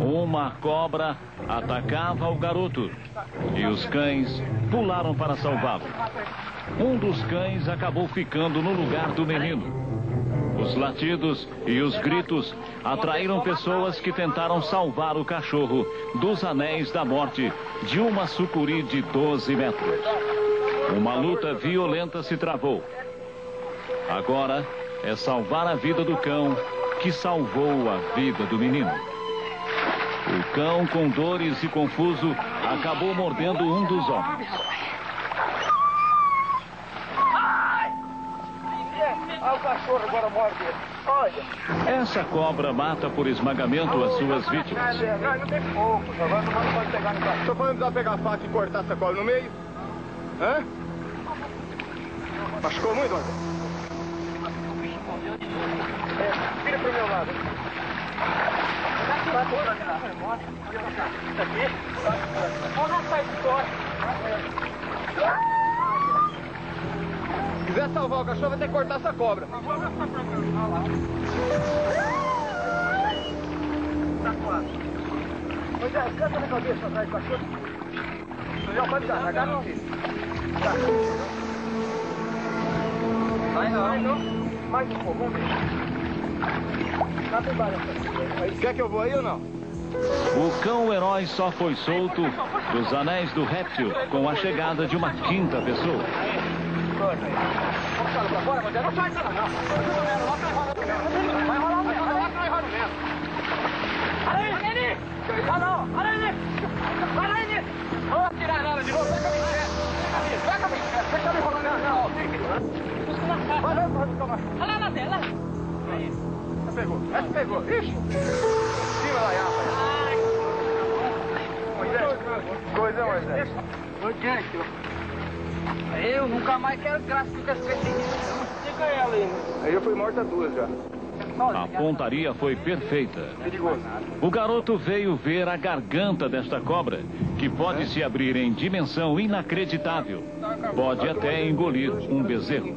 Uma cobra atacava o garoto e os cães pularam para salvá-lo. Um dos cães acabou ficando no lugar do menino. Os latidos e os gritos atraíram pessoas que tentaram salvar o cachorro dos anéis da morte de uma sucuri de 12 metros. Uma luta violenta se travou. Agora é salvar a vida do cão que salvou a vida do menino. O cão, com dores e confuso, acabou mordendo um dos homens. Olha o cachorro agora morde ele. Olha. Essa cobra mata por esmagamento as suas vítimas. Não, tem fogo. Agora não pode pegar no cachorro. Tô falando pra pegar a faca e cortar essa cobra no meio? Hã? Machucou muito, André? É, vira pro meu lado. Vai por aqui. Isso aqui? Vamos não sai fora. Se quiser salvar o cachorro, vai ter que cortar essa cobra. Tá quase. Pois pode dar, não. Mais um pouco, vamos ver. Quer que eu vou aí ou não? O cão herói só foi solto dos anéis do réptil com a chegada de uma quinta pessoa. Vai! Ah, lá na tela. Essa pegou, essa pegou. Ixi! Moisés, coisa, Moisés. Moisés, eu nunca mais quero graça com essa Fica ela aí. Aí eu fui morta duas já. A pontaria foi perfeita. O garoto veio ver a garganta desta cobra, que pode se abrir em dimensão inacreditável. Pode até engolir um bezerro.